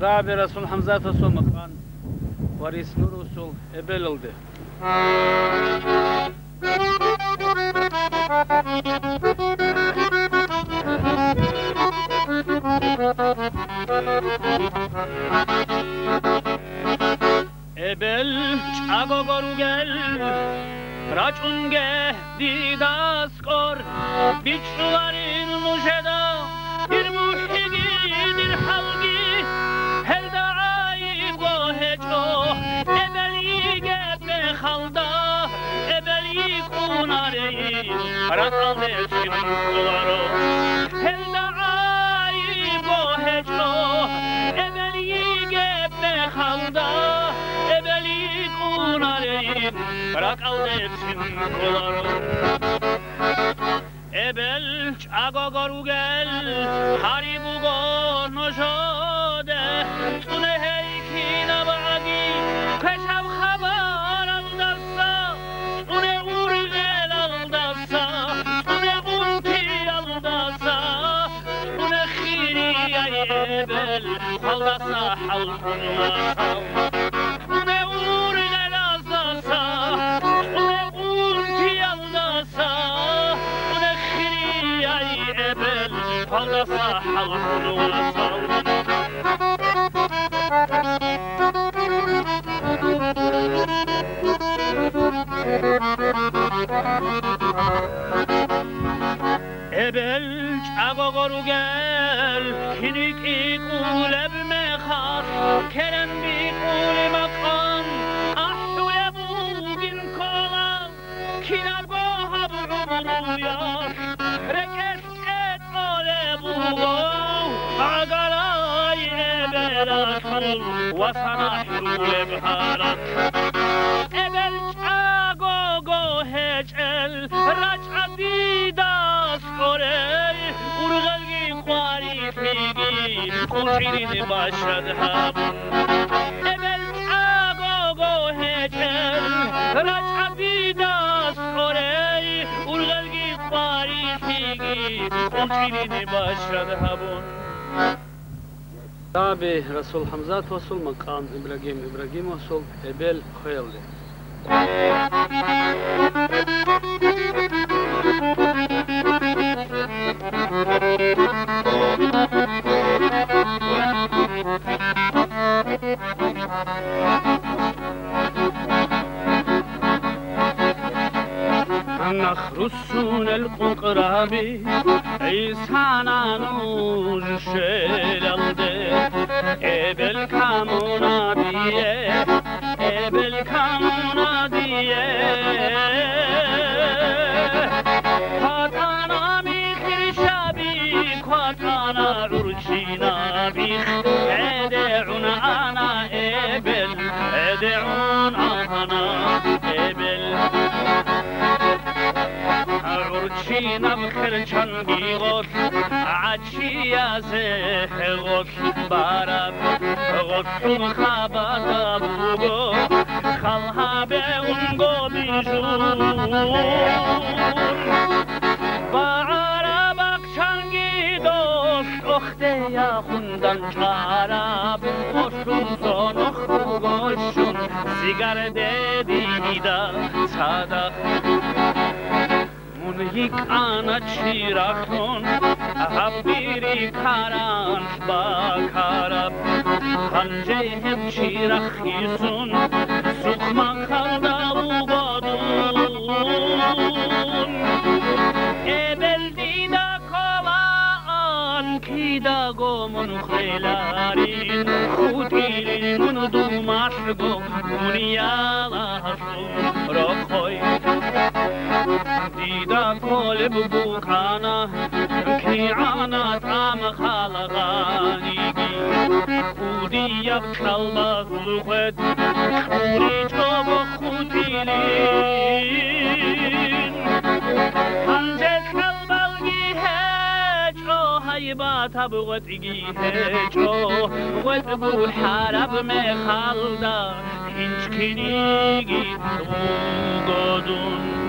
Rabi Resul Hamza Tosul Mıkan Varis Nur Usul Ebel oldu. Ebel çago goru gel Raçunge didas kor Biçuvarin muşeda 나래이 바람에 지는 도로 헬라 아이고 해줘 에벨리게 빼한다 에벨리 꾸나래이 바람에 지는 도로 에벨 아거거루겔 하리부고 노셔대 손에 جايب الله الصحة والحنان صح يا الله ونخلي يا عبل الله الصحة Thank you. Ebel çago goru gel. Kinik ikuleb mekhat Kerem bi kule makan Ahule bugün kola Kinar go habru yaş Rekes et ole bugo Agalay ebel akıl. Vasana hule bharat Ebel çago go heçel Raç adidas figi Kuchirini başad habun Ebel çago go heçel Raç adidas korel Urgalgi kwari figi Kuchirini başad habun. Tabi Resul Hamza Tosul Makam İbrahim İbrahim Osul Ebel koyuldu. نخرسون القرابي عيسانا نوج شلالده ebel kamuna diye ebel kamuna diye Katana mi khirşabi katana rurçina bi ede'un ხინამ ხრჩანგიღოს აჩიაზე ღოს ბარად ღოსუმ ხაბადა ბუგო ხალჰაბე უნგობიჟურ ბაარაბაკ ჩანგიდოს ოხდეა ხუნდან ჩარაბ ოშუმ ზონოხ ბუგოშუმ სიგარდე დიდი და ცადახ زانخ بوگوشون سیگر دیده صدق Munhik ana çirakon Habiri karan bakarab Kance hep çirak yisun Sukma kalda ugadun Ebel dida kolan Kida gomun khelarin Khudilin mun دیدا کل بوکانا کیعانا تام خالغانیگی خودی یک کلبا زلخد خوری چوب خودیلین هنجه کلبلگی هجو هیبا تبغتگی هجو غد بول حرب مخالدا هنچ کنیگی بوگدون